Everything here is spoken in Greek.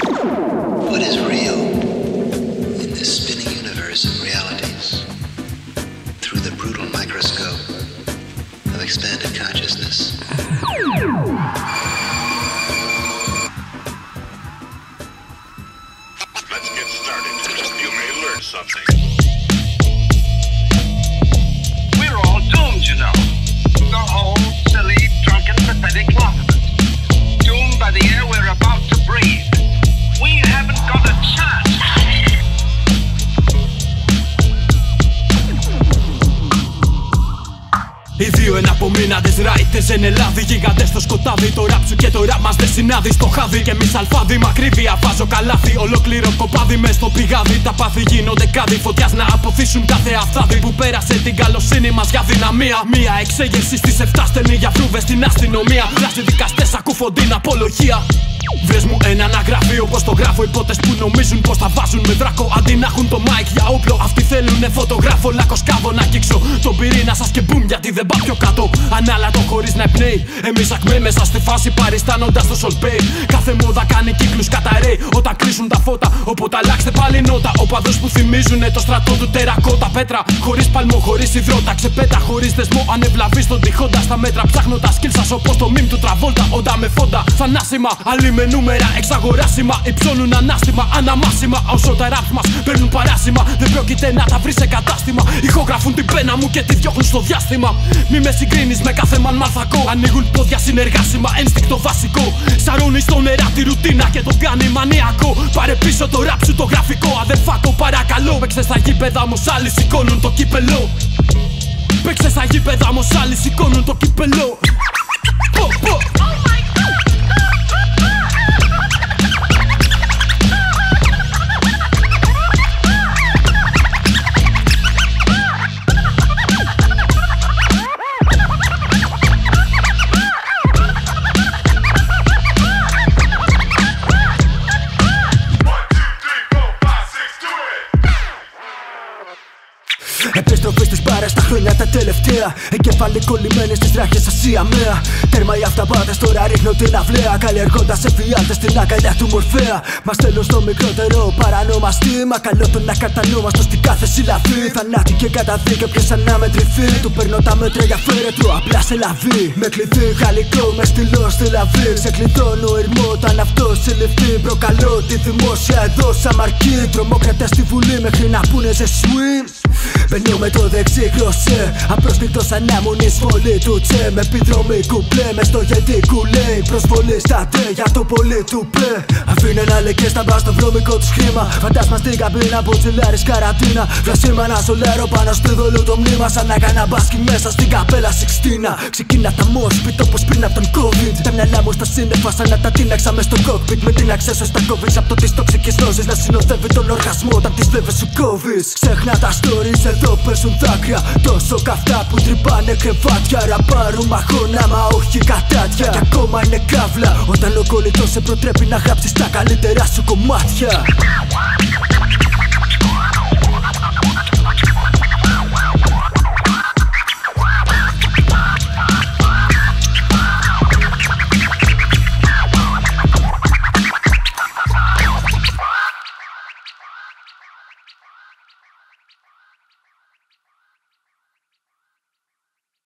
What is real in this spinning universe of realities through the brutal microscope of expanded consciousness? Let's get started. You may learn something. Οι δύο εναπομείναντες ράιτε εν Ελλάδα. Γίγαντε στο σκοτάδι. Το ράψου και το ράπ μας δεν συνάδει στο χάδι. Και μη αλφάδι, μακρύβια βάζω καλάθι. Ολόκληρο κοπάδι μες στο πηγάδι. Τα πάθη γίνονται κάδι. Φωτιάς να αποθήσουν κάθε αυθάδι που πέρασε την καλοσύνη μας για δυναμία. Μία εξέγερση στις 7 στενή για φρούβε στην αστυνομία. Πλάστη δικαστές ακούφονται την απολογία. Βρες μου ένα να γράφει όπως το γράφω Υπότες που νομίζουν πως τα βάζουν με δράκο Αντί να έχουν το mic για όπλο Αυτοί θέλουνε φωτογράφο Λάκος κάβω να κύξω τον πυρήνα σας και μπουμ Γιατί δεν πάω πιο κάτω. Ανάλατο χωρίς να εμπνέει. Εμείς ακμέ μέσα στη φάση παριστάνοντας το Salt Bay. Κάθε μόδα κάνει κύκλους καταραίει Όταν κλείσουν τα φώτα. Οπότε αλλάξτε πάλι νότα. Οπαδούς που θυμίζουνε το στρατό του τερακότα. Πέτρα χωρίς παλμό, χωρίς υδρότα. Ξεπέτα χωρίς δεσμό Ανεβλαβή στον τυχόντα. Στα μέτρα ψάχνω τα σκύλ σας όπως το μιμ του τραβόλτα. Όντα με φόντα Θανάσιμα Άλλοι με νούμερα εξαγοράσιμα. Υψώνουν ανάστημα Αναμάσιμα. Όσο τα raps μας παίρνουν παράσημα Δεν πρόκειται να τα βρεις σε κατάστημα. Ηχογραφούν την πένα μου και τη διώχνουν στο διάστημα. Μη με συγκρίνεις με κάθε μαν μαλθακό Ανοίγουν πόδια συνεργάσιμα Ένστικτο βασικό. Σαρώνει στο νερά τη ρουτίνα και τον κάνει μανιακό. Πάρε πίσω το rap σου το γραφικό Αδερφάκο παρακαλώ. Παίξε στα γήπεδα όμως άλλοι σηκώνουν το κύπελο. Παίξε στα γήπεδα όμως άλλοι σηκώνουν το κύπελο. Πω, πω. Επιστροφή στι μπάρες τα χρόνια τα τελευταία. Εγκεφαλή κολλημένη στις ράχες Ασία-Μέα. Τέρμα οι αυταπάτες τώρα ρίχνω την αυλαία. Καλλιεργώντας εφιάλτες στην αγκαλιά του μορφέα. Μα στέλνουν στο μικρότερο παρανόμαστη. Μα καλό το να κατανόμαστο στην κάθε συλλαβή. Θανάτη και καταδίκη, ποιο αναμετρηθεί. Του παίρνω τα μέτρα για φέρε του απλά σε λαβή. Με κλειδί γαλλικό, με στυλό στη λαβή. Σε κλειδώνω ερμό όταν αυτός συλληφθεί. Προκαλώ τη δημόσια εδώ σαν μαρκή. Τρομόκρατα στη βουλή μέχρι να πούνε σε swing. Μπαίνω με το δεξί χρωσέ Απρόσπικτο σαν να μου εισβολή του τσε. Με επιδρομή κουπλέ μες στο γιατί κουλέει Προσβολή στα τε για το πολύ του πε. Αφήνε να λέει και στα μπας στο βρώμικο του χρήμα Φαντάσμα στην καμπίνα που τσιλάρεις καρατίνα. Βλασίμα ένα σολέρο πάνω στη δολού το μνήμα. Σαν να κάνα μπάσκι μέσα στην καπέλα σιξτίνα. Ξεκίνα τα μόσπιτ όπως πριν από τον COVID. Τα μυαλά μου στα σύννεφα σαν να τα τίναξα μες στο cockpit. Με την αξέσω στα κόβεις από το τις τοξικές νόσεις Να συνοδεύει τον οργασμό. Όταν τις βέβες σου κόβεις Ξέχνα τα stories εδώ πέσουν δάκρυα. Τόσο καυτά που τρυπάνε κρεβάτια. Ραμπάρουν μαχώνα μα όχι κατάτια. Κι ακόμα είναι καύλα. Όταν ο κολλητός σε προτρέπει να γράψεις τα καλύτερα σου κομμάτια